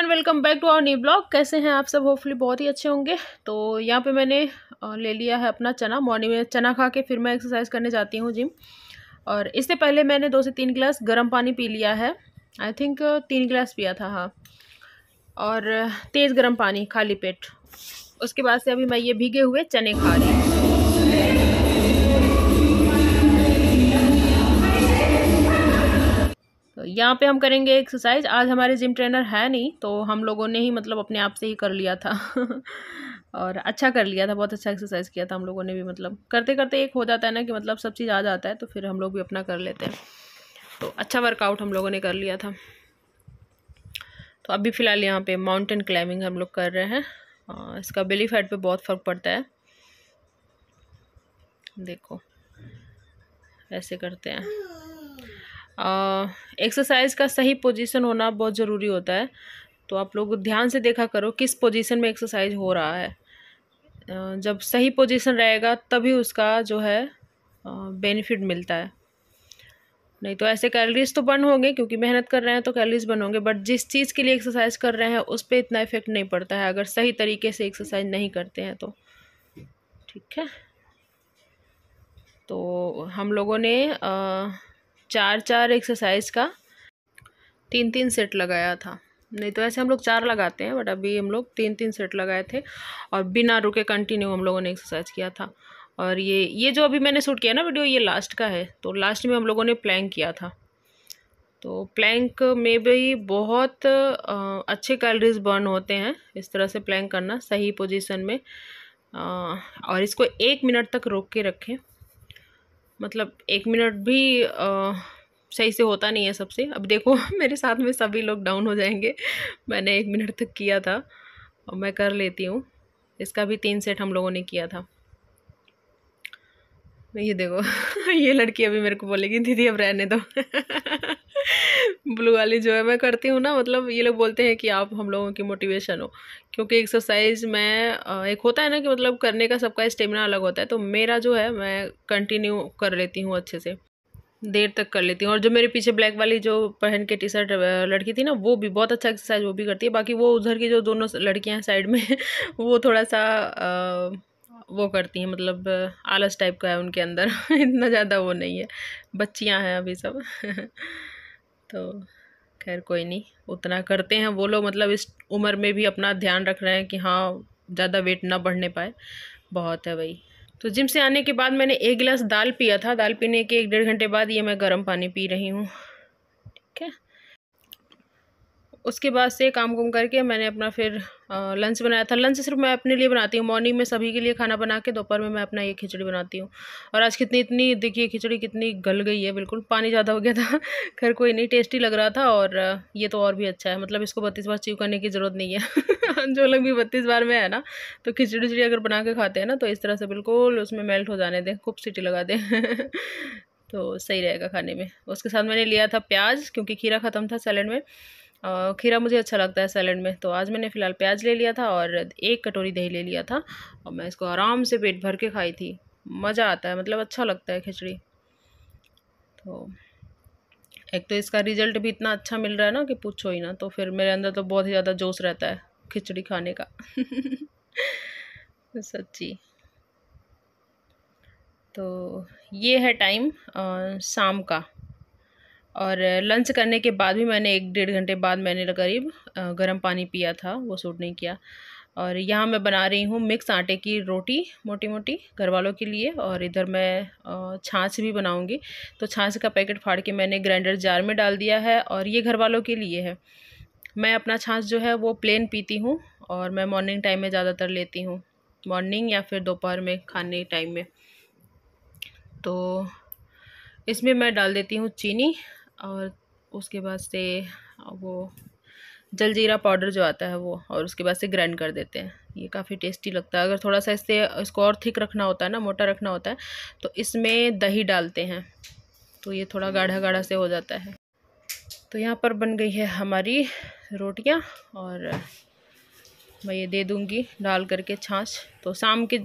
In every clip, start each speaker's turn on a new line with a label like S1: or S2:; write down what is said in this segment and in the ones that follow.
S1: Everyone welcome back to our new blog कैसे हैं आप सब? होपफुली बहुत ही अच्छे होंगे। तो यहाँ पे मैंने ले लिया है अपना चना। मॉर्निंग में चना खा के फिर मैं एक्सरसाइज करने जाती हूँ जिम और इससे पहले मैंने दो से तीन गिलास गर्म पानी पी लिया है। आई थिंक तीन गिलास पिया था हाँ। और तेज़ गर्म पानी, खाली पेट। उसके बाद से अभी मैं ये भीगे हुए चने खा रही हूँ। तो यहाँ पे हम करेंगे एक्सरसाइज आज हमारे जिम ट्रेनर है नहीं तो हम लोगों ने ही मतलब अपने आप से ही कर लिया था। और अच्छा कर लिया था, बहुत अच्छा एक्सरसाइज किया था हम लोगों ने भी मतलब। करते करते एक हो जाता है ना कि मतलब सब चीज़ आ जाता है तो फिर हम लोग भी अपना कर लेते हैं। तो अच्छा वर्कआउट हम लोगों ने कर लिया था। तो अभी फ़िलहाल यहाँ पे माउंटेन क्लाइंबिंग हम लोग कर रहे हैं। इसका बेली फैट पे बहुत फ़र्क पड़ता है। देखो, ऐसे करते हैं। एक्सरसाइज का सही पोजीशन होना बहुत ज़रूरी होता है। तो आप लोग ध्यान से देखा करो किस पोजीशन में एक्सरसाइज हो रहा है। जब सही पोजीशन रहेगा तभी उसका जो है बेनिफिट मिलता है। नहीं तो ऐसे कैलरीज तो बर्न होंगे क्योंकि मेहनत कर रहे हैं तो कैलरीज बर्न होंगे बट जिस चीज़ के लिए एक्सरसाइज कर रहे हैं उस पर इतना इफ़ेक्ट नहीं पड़ता है। अगर सही तरीके से एक्सरसाइज नहीं करते हैं तो। ठीक है? तो हम लोगों ने आ, चार चार एक्सरसाइज का तीन तीन सेट लगाया था। नहीं तो ऐसे हम लोग चार लगाते हैं बट अभी हम लोग तीन तीन सेट लगाए थे और बिना रुके कंटिन्यू हम लोगों ने एक्सरसाइज किया था। और ये ये जो अभी मैंने शूट किया ना वीडियो ये लास्ट का है तो लास्ट में हम लोगों ने प्लैंक किया था। तो प्लैंक में भी बहुत अच्छे कैलोरीज बर्न होते हैं, इस तरह से प्लैंक करना सही पोजीशन में। और इसको एक मिनट तक रोक के रखें। मतलब एक मिनट भी आ, सही से होता नहीं है सबसे। अब देखो मेरे साथ में सभी लोग डाउन हो जाएँगे। मैंने एक मिनट तक किया था और मैं कर लेती हूँ। इसका भी तीन सेट हम लोगों ने किया था। ये देखो ये लड़की अभी मेरे को बोलेगी दीदी अब रहने दो। ब्लू वाली जो है मैं करती हूँ ना मतलब ये लोग बोलते हैं कि आप हम लोगों की मोटिवेशन हो। क्योंकि एक्सरसाइज में एक होता है ना कि मतलब करने का सबका स्टेमिना अलग होता है तो मेरा जो है मैं कंटिन्यू कर लेती हूँ अच्छे से। देर तक कर लेती हूँ। और जो मेरे पीछे ब्लैक वाली जो पहन के टी शर्ट लड़की थी ना वो भी बहुत अच्छा एक्सरसाइज वो भी करती है। बाकी वो उधर की जो दोनों लड़कियाँ हैं साइड में वो थोड़ा सा आ, वो करती हैं मतलब आलस टाइप का है उनके अंदर। इतना ज़्यादा वो नहीं है। बच्चियाँ हैं अभी सब। तो खैर कोई नहीं, उतना करते हैं वो लोग मतलब इस उम्र में भी अपना ध्यान रख रहे हैं कि हाँ ज़्यादा वेट ना बढ़ने पाए। बहुत है भाई। तो जिम से आने के बाद मैंने एक गिलास दाल पिया था। दाल पीने के एक डेढ़ घंटे बाद ये मैं गर्म पानी पी रही हूँ। ठीक है? उसके बाद से काम कुम करके मैंने अपना फिर लंच बनाया था। लंच सिर्फ़ मैं अपने लिए बनाती हूँ। मॉर्निंग में सभी के लिए खाना बना के, दोपहर में मैं अपना ये खिचड़ी बनाती हूँ। और आज कितनी, इतनी, देखिए, खिचड़ी कितनी गल गई है, बिल्कुल। पानी ज़्यादा हो गया था, खैर, कोई नहीं, टेस्टी लग रहा था और ये तो और भी अच्छा है। मतलब इसको बत्तीस बार चीव करने की ज़रूरत नहीं है। जो लोग भी बत्तीस बार में है ना तो खिचड़ी उचड़ी अगर बना के खाते हैं ना तो इस तरह से बिल्कुल उसमें मेल्ट हो जाने दें, खूब सीटी लगा दें। तो सही रहेगा खाने में। उसके साथ मैंने लिया था प्याज, क्योंकि खीरा ख़त्म था सैलड में। खीरा मुझे अच्छा लगता है सैलड में तो आज मैंने फ़िलहाल प्याज ले लिया था और एक कटोरी दही ले लिया था और मैं इसको आराम से पेट भर के खाई थी। मज़ा आता है मतलब अच्छा लगता है खिचड़ी। तो एक तो इसका रिज़ल्ट भी इतना अच्छा मिल रहा है ना कि पूछो ही ना तो फिर मेरे अंदर तो बहुत ही ज़्यादा जोश रहता है खिचड़ी खाने का। सच्ची। तो ये है टाइम शाम का। और लंच करने के बाद भी मैंने एक डेढ़ घंटे बाद मैंने करीब गर्म पानी पिया था, वो सूट नहीं किया। और यहाँ मैं बना रही हूँ मिक्स आटे की रोटी मोटी मोटी घर वालों के लिए और इधर मैं छाछ भी बनाऊँगी। तो छाछ का पैकेट फाड़ के मैंने ग्राइंडर जार में डाल दिया है और ये घर वालों के लिए है। मैं अपना छाछ जो है वो प्लेन पीती हूँ और मैं मॉर्निंग टाइम में ज़्यादातर लेती हूँ, मॉर्निंग या फिर दोपहर में खाने टाइम में। तो इसमें मैं डाल देती हूँ चीनी और उसके बाद से वो जलजीरा पाउडर जो आता है वो, और उसके बाद से ग्राइंड कर देते हैं। ये काफ़ी टेस्टी लगता है। अगर थोड़ा सा इससे, इसको और थिक रखना होता है ना, मोटा रखना होता है तो इसमें दही डालते हैं। तो ये थोड़ा गाढ़ा गाढ़ा से हो जाता है। तो यहाँ पर बन गई है हमारी रोटियाँ, और मैं ये दे दूँगी डाल करके छाछ। तो शाम के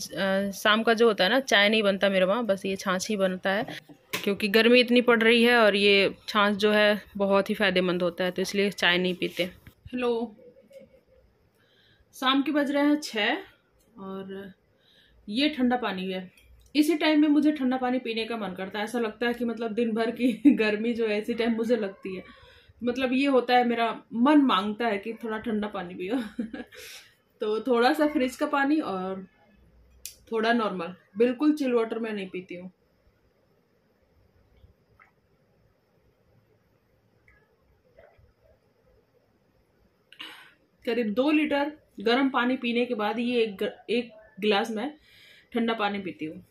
S1: शाम का जो होता है ना, चाय नहीं बनता मेरे वहाँ, बस ये छाछ ही बनता है। क्योंकि गर्मी इतनी पड़ रही है और ये छाछ जो है बहुत ही फ़ायदेमंद होता है तो इसलिए चाय नहीं पीते। हेलो शाम के बज रहे हैं छः और ये ठंडा पानी है। इसी टाइम में मुझे ठंडा पानी पीने का मन करता है। ऐसा लगता है कि मतलब दिन भर की गर्मी जो है, इसी टाइम मुझे लगती है। मतलब ये होता है, मेरा मन माँगता है कि थोड़ा ठंडा पानी पियो। तो थोड़ा सा फ्रिज का पानी और थोड़ा नॉर्मल बिल्कुल चिल वाटर मैं नहीं पीती हूँ। करीब दो लीटर गर्म पानी पीने के बाद ये एक एक गिलास में ठंडा पानी पीती हूँ।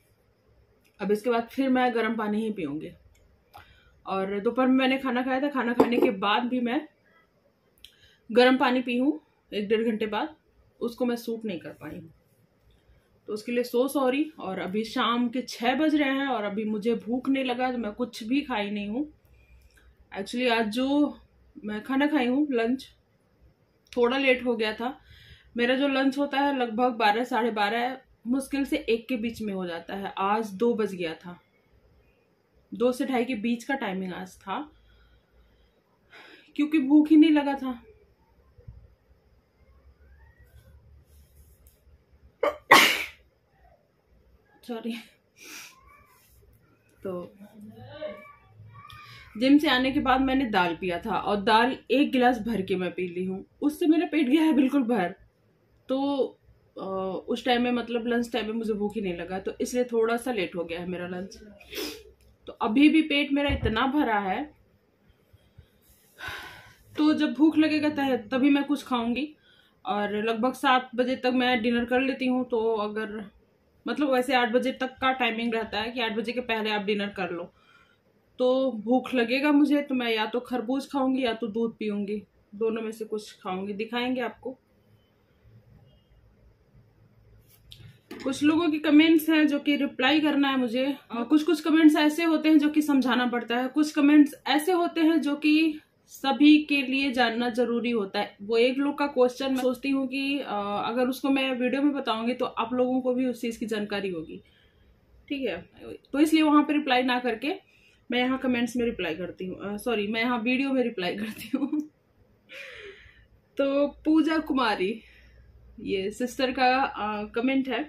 S1: अब इसके बाद फिर मैं गर्म पानी ही पीऊँगी। और दोपहर में मैंने खाना खाया था, खाना खाने के बाद भी मैं गर्म पानी पी हूँ, एक डेढ़ घंटे बाद, उसको मैं सूट नहीं कर पाई हूँ। तो उसके लिए सो सॉरी, और अभी शाम के छः बज रहे हैं, और अभी मुझे भूख नहीं लगा तो मैं कुछ भी खाई नहीं हूँ। एक्चुअली आज जो मैं खाना खाई हूँ लंच थोड़ा लेट हो गया था। मेरा जो लंच होता है लगभग बारह, साढ़े बारह, मुश्किल से एक के बीच में हो जाता है। आज दो बज गया था। दो से ढाई के बीच का टाइमिंग आज था। क्योंकि भूख ही नहीं लगा था। सॉरी तो जिम से आने के बाद मैंने दाल पिया था और दाल एक गिलास भर के मैं पी ली हूँ। उससे मेरा पेट गया है बिल्कुल भर। तो उस टाइम में मतलब लंच टाइम में मुझे भूख ही नहीं लगा तो इसलिए थोड़ा सा लेट हो गया है मेरा लंच तो अभी भी पेट मेरा इतना भरा है तो जब भूख लगेगा तह, तभी मैं कुछ खाऊँगी। और लगभग सात बजे तक मैं डिनर कर लेती हूँ तो अगर मतलब वैसे आठ बजे तक का टाइमिंग रहता है कि आठ बजे के पहले आप डिनर कर लो। तो भूख लगेगा मुझे तो मैं या तो खरबूज खाऊँगी या तो दूध पीऊँगी। दोनों में से कुछ खाऊँगी। दिखाएँगे आपको। कुछ लोगों की कमेंट्स हैं जो कि रिप्लाई करना है मुझे। कुछ कुछ कमेंट्स ऐसे होते हैं जो कि समझाना पड़ता है। कुछ कमेंट्स ऐसे होते हैं जो कि सभी के लिए जानना ज़रूरी होता है। वो एक लोग का क्वेश्चन मैं सोचती हूँ कि अगर उसको मैं वीडियो में बताऊँगी तो आप लोगों को भी उस चीज़ की जानकारी होगी। ठीक है? तो इसलिए वहाँ पर रिप्लाई ना करके मैं यहाँ कमेंट्स में रिप्लाई करती हूँ। सॉरी मैं यहाँ वीडियो में रिप्लाई करती हूँ। तो पूजा कुमारी, ये सिस्टर का कमेंट है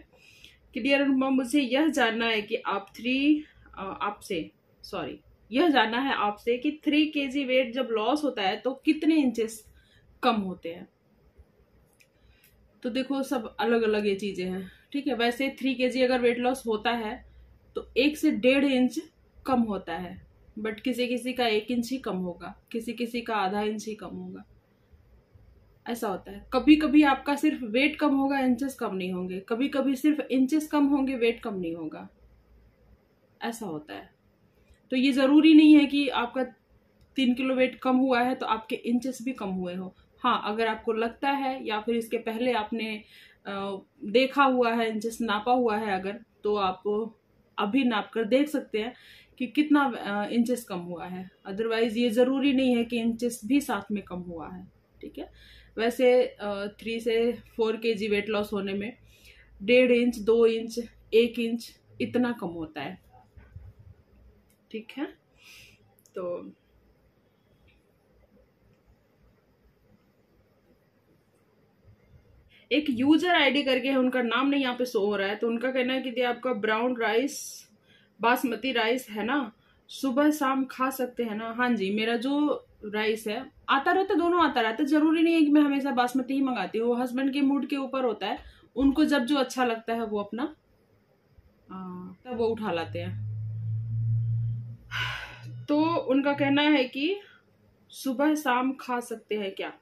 S1: कि डियर अनुपमा मुझे यह जानना है कि आप थ्री आपसे सॉरी यह जानना है आपसे कि थ्री के जी वेट जब लॉस होता है तो कितने इंचेस कम होते हैं? तो देखो, सब अलग अलग ये चीज़ें हैं, ठीक है? वैसे थ्री के जी अगर वेट लॉस होता है तो एक से डेढ़ इंच कम होता है बट किसी किसी का एक इंच ही कम होगा, किसी किसी का आधा इंच ही कम होगा। ऐसा होता है। कभी कभी आपका सिर्फ़ वेट कम होगा इंचेस कम नहीं होंगे। कभी कभी सिर्फ़ इंचेस कम होंगे वेट कम नहीं होगा। ऐसा होता है। तो ये ज़रूरी नहीं है कि आपका तीन किलो वेट कम हुआ है तो आपके इंचेस भी कम हुए हो। हाँ अगर आपको लगता है, या फिर इसके पहले आपने देखा हुआ है इंचेस नापा हुआ है अगर तो आप अभी नाप कर देख सकते हैं। कि कितना इंचेस कम हुआ है। अदरवाइज़ ये ज़रूरी नहीं है कि इंचेस भी साथ में कम हुआ है, ठीक है? वैसे थ्री से फोर के जी वेट लॉस होने में डेढ़ इंच दो इंच एक इंच इतना कम होता है, ठीक है? तो एक यूज़र आईडी करके है, उनका नाम नहीं यहाँ पे शो हो रहा है तो उनका कहना है कि आपका ब्राउन राइस बासमती राइस है ना, सुबह शाम खा सकते हैं ना। हाँ जी, मेरा जो राइस है, आता रहता दोनों आता रहता ज़रूरी नहीं है कि मैं हमेशा बासमती ही मंगाती हूँ। वो हस्बैंड के मूड के ऊपर होता है। उनको जब जो अच्छा लगता है, वो अपना तब वो उठा लाते हैं। तो उनका कहना है कि सुबह शाम खा सकते हैं क्या?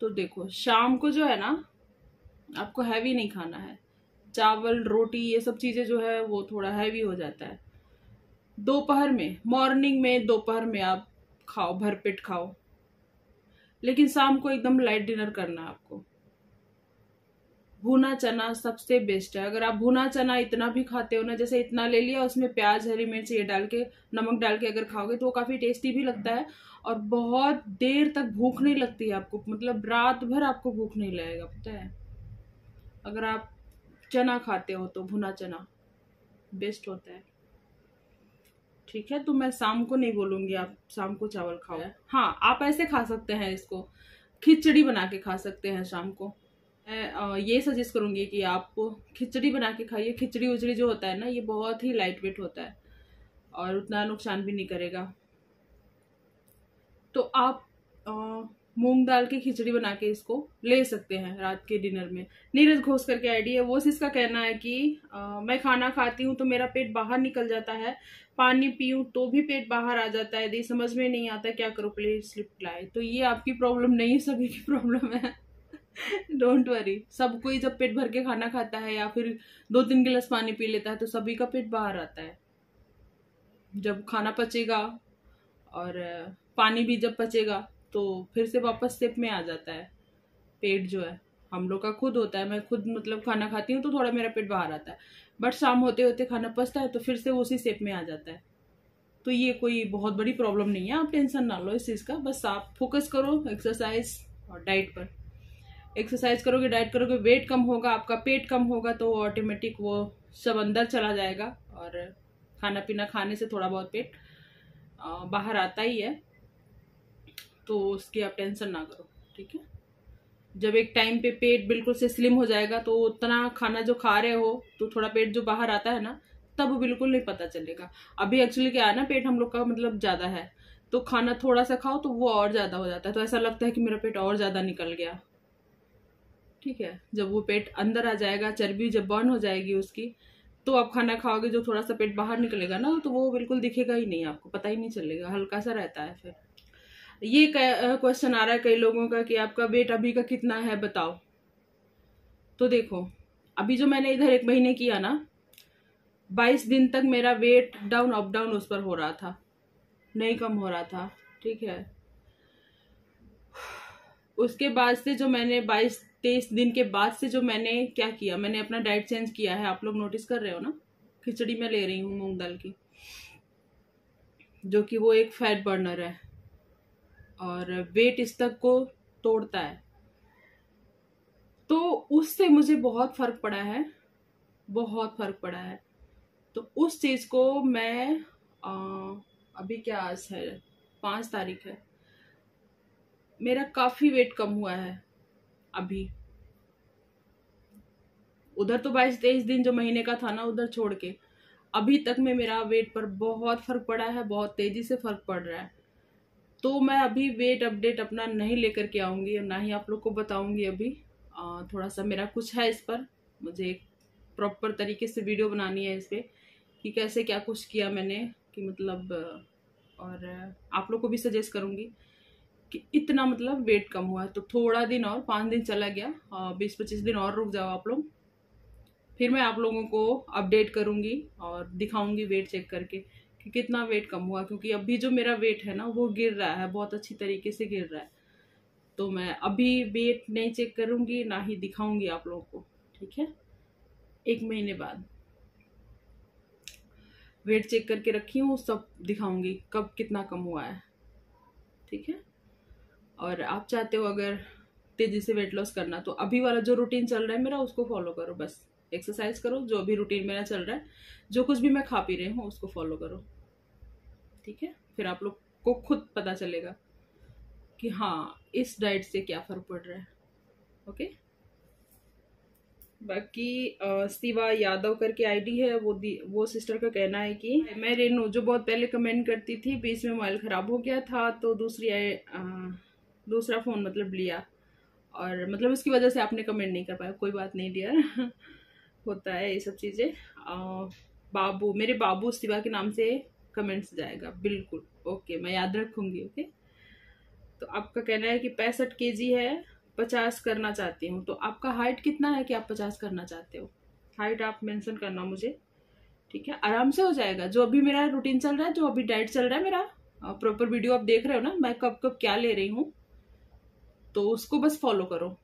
S1: तो देखो, शाम को जो है ना, आपको हैवी नहीं खाना है। चावल, रोटी, ये सब चीज़ें जो है वो थोड़ा हैवी हो जाता है। दोपहर में मॉर्निंग में दोपहर में आप खाओ, भरपेट खाओ। लेकिन शाम को एकदम लाइट डिनर करना आपको। भुना चना सबसे बेस्ट है। अगर आप भुना चना इतना भी खाते हो ना, जैसे इतना ले लिया, उसमें प्याज, हरी मिर्च ये डाल के, नमक डाल के अगर खाओगे तो वो काफ़ी टेस्टी भी लगता है और बहुत देर तक भूख नहीं लगती है आपको। मतलब रात भर आपको भूख नहीं लगेगा, पता है? अगर आप चना खाते हो तो भुना चना बेस्ट होता है। ठीक है तो मैं शाम को नहीं बोलूँगी आप शाम को चावल खाओ। हाँ। आप ऐसे खा सकते हैं इसको खिचड़ी बना के खा सकते हैं शाम को। मैं ये सजेस्ट करूँगी कि आप खिचड़ी बना के खाइए। खिचड़ी उचड़ी जो होता है ना ये बहुत ही लाइट वेट होता है और उतना नुकसान भी नहीं करेगा। तो आप मूंग दाल की खिचड़ी बना के इसको ले सकते हैं रात के डिनर में। नीरज घोष करके आईडी है वो इसका कहना है कि आ, मैं खाना खाती हूँ तो मेरा पेट बाहर निकल जाता है पानी पीऊँ तो भी पेट बाहर आ जाता है यदि समझ में नहीं आता क्या करो प्लीज़ स्लिप लाए तो ये आपकी प्रॉब्लम नहीं है सभी की प्रॉब्लम है। डोंट वरी सब कोई जब पेट भर के खाना खाता है या फिर दो तीन गिलास पानी पी लेता है तो सभी का पेट बाहर आता है। जब खाना पचेगा और पानी भी जब पचेगा तो फिर से वापस सेप में आ जाता है। पेट जो है, हम लोग का खुद होता है। मैं खुद मतलब खाना खाती हूँ तो थोड़ा मेरा पेट बाहर आता है। बट शाम होते होते खाना पचता है तो फिर से उसी सेप में आ जाता है। तो ये कोई बहुत बड़ी प्रॉब्लम नहीं है। आप टेंशन ना लो इस चीज़ का। बस आप फोकस करो एक्सरसाइज और डाइट पर। एक्सरसाइज करोगे डाइट करोगे वेट कम होगा, आपका पेट कम होगा तो ऑटोमेटिक वो सब अंदर चला जाएगा। और खाना पीना खाने से थोड़ा बहुत पेट बाहर आता ही है। तो उसकी आप टेंशन ना करो, ठीक है? जब एक टाइम पे पेट बिल्कुल से स्लिम हो जाएगा तो उतना खाना जो खा रहे हो तो थोड़ा पेट जो बाहर आता है ना, तब बिल्कुल नहीं पता चलेगा। अभी एक्चुअली क्या है ना, पेट हम लोग का मतलब ज़्यादा है तो खाना थोड़ा सा खाओ तो वो और ज़्यादा हो जाता है। तो ऐसा लगता है कि मेरा पेट और ज़्यादा निकल गया। ठीक है? जब वो पेट अंदर आ जाएगा, चर्बी जब बर्न हो जाएगी उसकी तो आप खाना खाओगे, जो थोड़ा सा पेट बाहर निकलेगा ना तो वो बिल्कुल दिखेगा ही नहीं आपको, पता ही नहीं चलेगा, हल्का सा रहता है फिर। ये क्वेश्चन आ रहा है कई लोगों का कि आपका वेट अभी का कितना है, बताओ। तो देखो, अभी जो मैंने इधर एक महीने किया ना, बाईस दिन तक मेरा वेट डाउन अप डाउन उस पर हो रहा था। नहीं कम हो रहा था, ठीक है। उसके बाद से जो मैंने बाईस, तेईस दिन के बाद से जो मैंने क्या किया, मैंने अपना डाइट चेंज किया है, आप लोग नोटिस कर रहे हो ना? खिचड़ी में ले रही हूँ मूंग दाल की, जो कि वो एक फैट बर्नर है। और वेट तक को तोड़ता है। तो उससे मुझे बहुत फ़र्क पड़ा है बहुत फ़र्क पड़ा है। तो उस चीज़ को मैं आ, अभी क्या आज है पाँच तारीख है। मेरा काफ़ी वेट कम हुआ है अभी। उधर तो बाईस तेईस दिन जो महीने का था ना उधर छोड़ के। अभी तक में मेरा वेट पर बहुत फ़र्क पड़ा है बहुत तेज़ी से फ़र्क पड़ रहा है। तो मैं अभी वेट अपडेट अपना नहीं लेकर के आऊँगी और ना ही आप लोग को बताऊँगी अभी। आ, थोड़ा सा मेरा कुछ है इस पर। मुझे एक प्रॉपर तरीके से वीडियो बनानी है इस पर कि कैसे क्या कुछ किया मैंने कि मतलब और आप लोग को भी सजेस्ट करूँगी कि इतना मतलब वेट कम हुआ है। तो थोड़ा दिन और पाँच दिन चला गया। बीस पच्चीस दिन और रुक जाओ आप लोग। फिर मैं आप लोगों को अपडेट करूँगी और दिखाऊँगी वेट चेक करके। कि कितना वेट कम हुआ, क्योंकि अभी जो मेरा वेट है ना, वो गिर रहा है, बहुत अच्छी तरीके से गिर रहा है। तो मैं अभी वेट नहीं चेक करूँगी, ना ही दिखाऊँगी आप लोगों को, ठीक है? एक महीने बाद। वेट चेक करके रखी हूँ, सब दिखाऊँगी, कब कितना कम हुआ है, ठीक है? और आप चाहते हो अगर तेज़ी से वेट लॉस करना तो अभी वाला जो रूटीन चल रहा है मेरा, उसको फॉलो करो, बस। एक्सरसाइज करो, जो भी रूटीन मेरा चल रहा है, जो कुछ भी मैं खा पी रही हूँ, उसको फॉलो करो। ठीक है? फिर आप लोग को खुद पता चलेगा कि हाँ इस डाइट से क्या फ़र्क पड़ रहा है। ओके बाकी शिवा यादव करके आईडी है वो दी वो सिस्टर का कहना है कि मैं रेनू जो बहुत पहले कमेंट करती थी बीच में मोबाइल ख़राब हो गया था तो दूसरी आ, दूसरा फ़ोन मतलब लिया। और मतलब उसकी वजह से आपने कमेंट नहीं कर पाया। कोई बात नहीं दिया होता है ये सब चीज़ें। बाबू मेरे बाबू शिवा के नाम से कमेंट्स जाएगा, बिल्कुल। ओके मैं याद रखूँगी ओके तो आपका कहना है कि पैंसठ के है, पचास करना चाहती हूँ। तो आपका हाइट कितना है कि आप पचास करना चाहते हो? हाइट आप मेंशन करना मुझे, ठीक है? आराम से हो जाएगा। जो अभी मेरा रूटीन चल रहा है, जो अभी डाइट चल रहा है मेरा प्रॉपर वीडियो आप देख रहे हो ना, मैं कब कब क्या ले रही हूँ तो उसको बस फॉलो करो।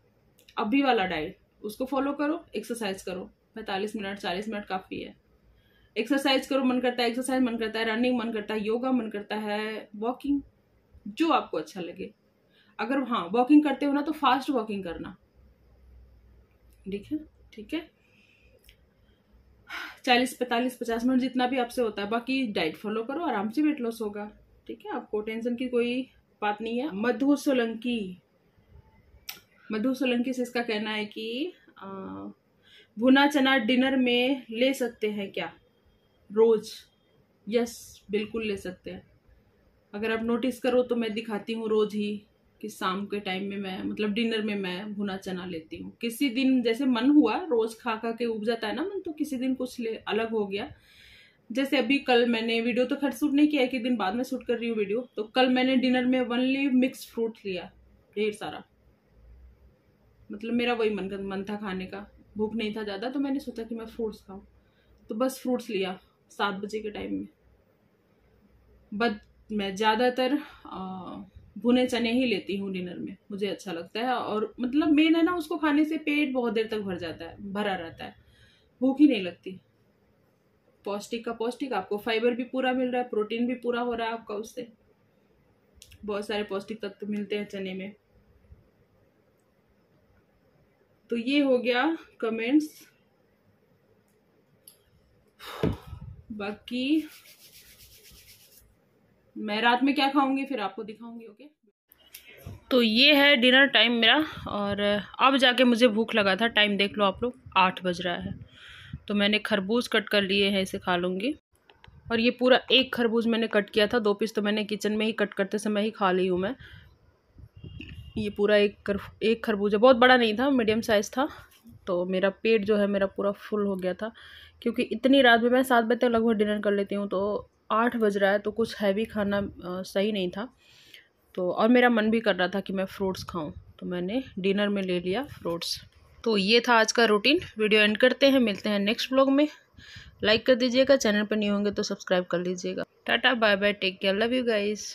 S1: अभी वाला डाइट उसको फॉलो करो एक्सरसाइज करो। पैंतालीस मिनट चालीस मिनट काफ़ी है। एक्सरसाइज करो, मन करता है एक्सरसाइज मन करता है रनिंग मन करता है योगा मन करता है वॉकिंग जो आपको अच्छा लगे। अगर हाँ वॉकिंग करते हो ना तो फास्ट वॉकिंग करना। ठीक है? ठीक है? चालीस, पैंतालीस, पचास मिनट जितना भी आपसे होता है, बाकी डाइट फॉलो करो, आराम से वेट लॉस होगा। ठीक है? आपको टेंशन की कोई बात नहीं है। मधु सोलंकी। मधु सोलंकी से इसका कहना है कि भुना चना डिनर में ले सकते हैं क्या? रोज। यस बिल्कुल ले सकते हैं। अगर आप नोटिस करो तो मैं दिखाती हूँ रोज ही कि शाम के टाइम में मैं मतलब डिनर में मैं भुना चना लेती हूँ। किसी दिन जैसे मन हुआ, रोज खा खा के उग जाता है ना मन तो किसी दिन कुछ ले, अलग हो गया। जैसे अभी कल मैंने वीडियो तो खैर शूट नहीं किया, एक दिन बाद में शूट कर रही हूँ वीडियो तो कल मैंने डिनर में वनली मिक्स फ्रूट लिया, ढेर सारा। मतलब मेरा वही मन मन था खाने का। भूख नहीं था ज़्यादा तो मैंने सोचा कि मैं फ्रूट्स खाऊँ। तो बस फ्रूट्स लिया। सात बजे के टाइम में। बट मैं ज़्यादातर भुने चने ही लेती हूँ डिनर में, मुझे अच्छा लगता है। और मतलब मेन है ना, उसको खाने से पेट बहुत देर तक भर जाता है, भरा रहता है। भूख ही नहीं लगती। पौष्टिक का पौष्टिक, आपको फाइबर भी पूरा मिल रहा है, प्रोटीन भी पूरा हो रहा है आपका उससे। बहुत सारे पौष्टिक तत्व मिलते हैं चने में। तो ये हो गया कमेंट्स बाकी मैं रात में क्या खाऊँगी फिर आपको दिखाऊँगी ओके तो ये है डिनर टाइम मेरा, और अब जाके मुझे भूख लगा था। टाइम देख लो आप लोग, आठ बज रहा है। तो मैंने खरबूज कट कर लिए हैं, इसे खा लूँगी। और ये पूरा एक खरबूज मैंने कट किया था, दो पीस तो मैंने किचन में ही कट करते समय ही खा ली हूँ मैं। ये पूरा एक कर एक खरबूजा बहुत बड़ा नहीं था मीडियम साइज़ था। तो मेरा पेट जो है मेरा पूरा फुल हो गया था। क्योंकि इतनी रात में मैं सात बजे तक लगभग डिनर कर लेती हूँ तो आठ बज रहा है तो कुछ हैवी खाना आ, सही नहीं था। तो और मेरा मन भी कर रहा था कि मैं फ्रूट्स खाऊं तो मैंने डिनर में ले लिया फ्रूट्स। तो ये था आज का रूटीन। वीडियो एंड करते हैं मिलते हैं नेक्स्ट ब्लॉग में। लाइक कर दीजिएगा चैनल पर नहीं होंगे तो सब्सक्राइब कर लीजिएगा। Tata bye bye take care love you guys